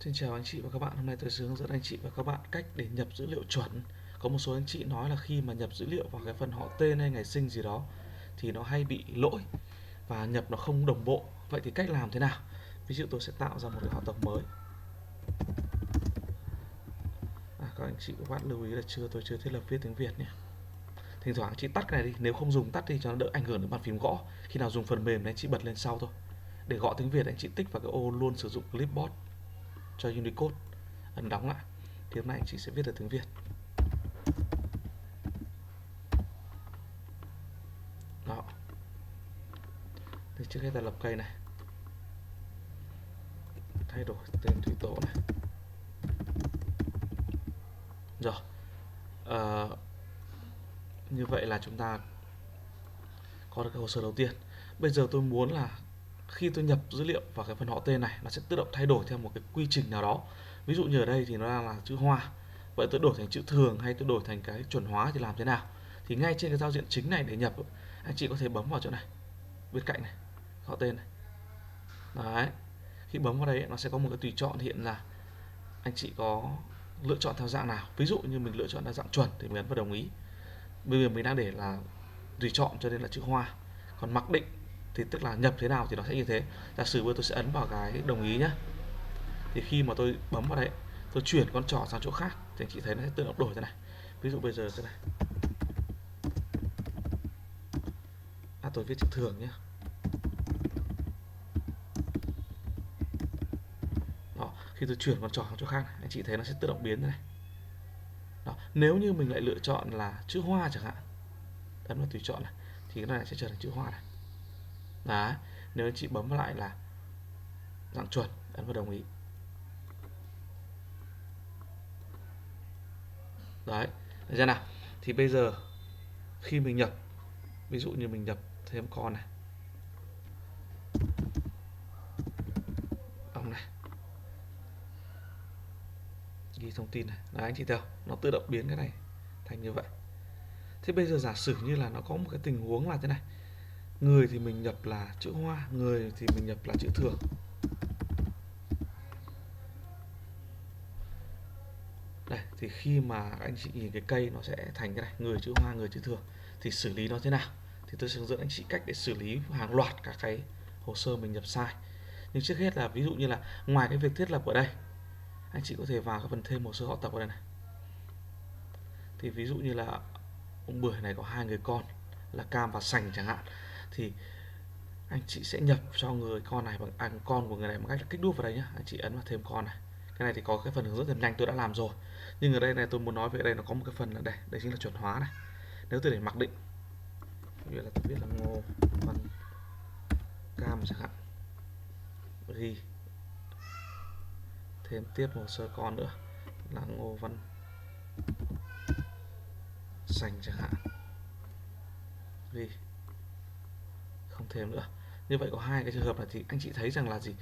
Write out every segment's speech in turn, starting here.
Xin chào anh chị và các bạn. Hôm nay tôi sẽ hướng dẫn anh chị và các bạn cách để nhập dữ liệu chuẩn. Có một số anh chị nói là khi mà nhập dữ liệu vào cái phần họ tên hay ngày sinh gì đó thì nó hay bị lỗi và nhập nó không đồng bộ. Vậy thì cách làm thế nào? Ví dụ tôi sẽ tạo ra một cái họ tộc mới. À, các anh chị các bạn lưu ý là chưa tôi chưa thiết lập viết tiếng Việt nhé. Thỉnh thoảng chị tắt cái này đi, nếu không dùng tắt đi cho nó đỡ ảnh hưởng đến bàn phím gõ. Khi nào dùng phần mềm anh chị bật lên sau thôi. Để gõ tiếng Việt anh chị tích vào cái ô luôn sử dụng clipboard cho Unicode. Ấn đóng lại thì hôm nay anh chị sẽ viết được tiếng Việt. Đó. Thì trước hết là lập cây này. Thay đổi tên thủy tổ này. Rồi. À, như vậy là chúng ta có được cái hồ sơ đầu tiên. Bây giờ tôi muốn là khi tôi nhập dữ liệu vào cái phần họ tên này, nó sẽ tự động thay đổi theo một cái quy trình nào đó. Ví dụ như ở đây thì nó đang là chữ hoa. Vậy tôi đổi thành chữ thường hay tôi đổi thành cái chuẩn hóa thì làm thế nào? Thì ngay trên cái giao diện chính này để nhập, anh chị có thể bấm vào chỗ này, bên cạnh này, họ tên này. Đấy, khi bấm vào đây nó sẽ có một cái tùy chọn hiện là anh chị có lựa chọn theo dạng nào. Ví dụ như mình lựa chọn là dạng chuẩn thì mình ấn vào đồng ý. Bây giờ mình đang để là tùy chọn cho nên là chữ hoa. Còn mặc định thì tức là nhập thế nào thì nó sẽ như thế. Giả sử bây tôi sẽ ấn vào cái đồng ý nhé thì khi mà tôi bấm vào đây tôi chuyển con trỏ sang chỗ khác thì anh chị thấy nó sẽ tự động đổi thế này. Ví dụ bây giờ thế này. À tôi viết chữ thường nhé đó khi tôi chuyển con trỏ sang chỗ khác này, anh chị thấy nó sẽ tự động biến thế này. Đó. nếu như mình lại lựa chọn là chữ hoa chẳng hạn. Ấn vào tùy chọn này thì cái này sẽ trở thành chữ hoa này. Đấy, nếu anh chị bấm lại là dạng chuẩn, ấn vào đồng ý. Đấy, được chưa nào? Thì bây giờ khi mình nhập, ví dụ như mình nhập thêm con này. Ông này. Ghi thông tin này. Đấy anh chị thấy không? Nó tự động biến cái này thành như vậy. Thế bây giờ giả sử như là nó có một cái tình huống là thế này người thì mình nhập là chữ hoa, người thì mình nhập là chữ thường đây, thì khi mà anh chị nhìn cái cây nó sẽ thành cái này, người chữ hoa, người chữ thường thì xử lý nó thế nào? Thì tôi sẽ hướng dẫn anh chị cách để xử lý hàng loạt các cái hồ sơ mình nhập sai. Nhưng trước hết là ví dụ như là ngoài cái việc thiết lập ở đây, anh chị có thể vào cái phần thêm hồ sơ họ tập ở đây này. Thì ví dụ như là ông bưởi này có hai người con, là cam và sành chẳng hạn thì anh chị sẽ nhập cho người con này bằng à, con của người này bằng cách là kích đúp vào đây nhá. Anh chị ấn vào thêm con này. Cái này thì có cái phần hướng dẫn nhanh tôi đã làm rồi. Nhưng ở đây này tôi muốn nói về đây nó có một cái phần là đây đây chính là chuẩn hóa này. Nếu tôi để mặc định như là tôi biết là ngô văn cam chẳng hạn ghi thêm tiếp hồ sơ con nữa là ngô văn xanh chẳng hạn ghi không thêm nữa. Như vậy có hai cái trường hợp là thì anh chị thấy rằng là gì?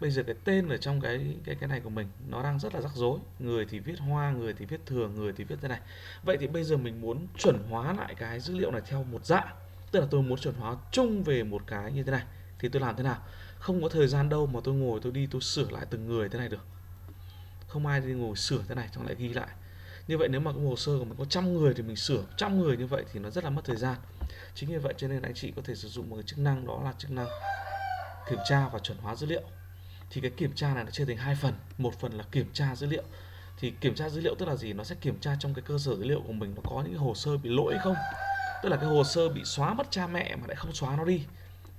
Bây giờ cái tên ở trong cái cái cái này của mình nó đang rất là rắc rối. Người thì viết hoa, người thì viết thường người thì viết thế này. Vậy thì bây giờ mình muốn chuẩn hóa lại cái dữ liệu này theo một dạng. Tức là tôi muốn chuẩn hóa chung về một cái như thế này. Thì tôi làm thế nào? Không có thời gian đâu mà tôi ngồi tôi đi tôi sửa lại từng người thế này được. Không ai đi ngồi sửa thế này xong lại ghi lại như vậy nếu mà cái hồ sơ của mình có trăm người thì mình sửa trăm người như vậy thì nó rất là mất thời gian. Chính vì vậy cho nên anh chị có thể sử dụng một cái chức năng, đó là chức năng kiểm tra và chuẩn hóa dữ liệu. Thì cái kiểm tra này nó chia thành hai phần. Một phần là kiểm tra dữ liệu. Thì kiểm tra dữ liệu tức là gì? Nó sẽ kiểm tra trong cái cơ sở dữ liệu của mình nó có những hồ sơ bị lỗi không. Tức là cái hồ sơ bị xóa mất cha mẹ mà lại không xóa nó đi,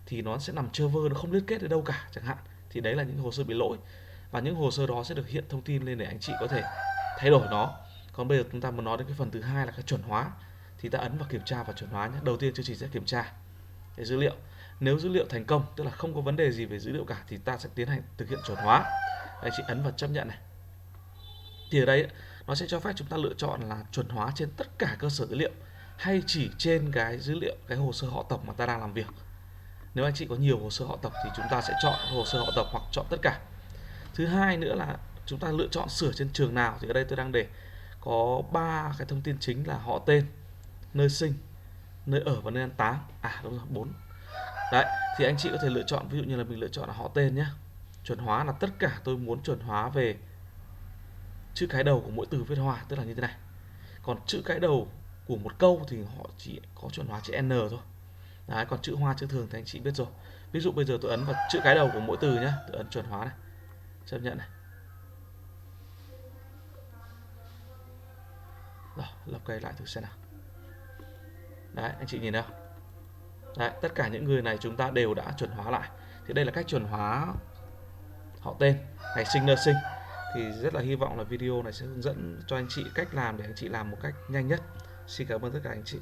thì nó sẽ nằm chơ vơ, nó không liên kết được đâu cả chẳng hạn. Thì đấy là những hồ sơ bị lỗi. Và những hồ sơ đó sẽ được hiện thông tin lên để anh chị có thể thay đổi nó còn bây giờ chúng ta muốn nói đến cái phần thứ hai là cái chuẩn hóa. Thì ta ấn vào kiểm tra và chuẩn hóa nhé. Đầu tiên chương trình sẽ kiểm tra cái dữ liệu. Nếu dữ liệu thành công, tức là không có vấn đề gì về dữ liệu cả, thì ta sẽ tiến hành thực hiện chuẩn hóa. Anh chị ấn vào chấp nhận này. Thì ở đây nó sẽ cho phép chúng ta lựa chọn là chuẩn hóa trên tất cả cơ sở dữ liệu, hay chỉ trên cái dữ liệu, cái hồ sơ họ tập mà ta đang làm việc. Nếu anh chị có nhiều hồ sơ họ tập thì chúng ta sẽ chọn hồ sơ họ tập hoặc chọn tất cả. Thứ hai nữa là chúng ta lựa chọn sửa trên trường nào, thì ở đây tôi đang để có ba cái thông tin chính là họ tên nơi sinh nơi ở và nơi ăn táng à đúng rồi bốn. Đấy thì anh chị có thể lựa chọn ví dụ như là mình lựa chọn là họ tên nhé chuẩn hóa là tất cả tôi muốn chuẩn hóa về chữ cái đầu của mỗi từ viết hoa tức là như thế này. Còn chữ cái đầu của một câu thì họ chỉ có chuẩn hóa chữ n thôi. Đấy, còn chữ hoa chữ thường thì anh chị biết rồi. Ví dụ bây giờ tôi ấn vào chữ cái đầu của mỗi từ nhé tôi ấn chuẩn hóa này. Chấp nhận này. Rồi lọc cây lại thử xem nào. Đấy, anh chị nhìn đâu đấy, tất cả những người này chúng ta đều đã chuẩn hóa lại. Thì đây là cách chuẩn hóa họ tên ngày sinh nơi sinh. Thì rất là hy vọng là video này sẽ hướng dẫn cho anh chị cách làm để anh chị làm một cách nhanh nhất. Xin cảm ơn tất cả anh chị.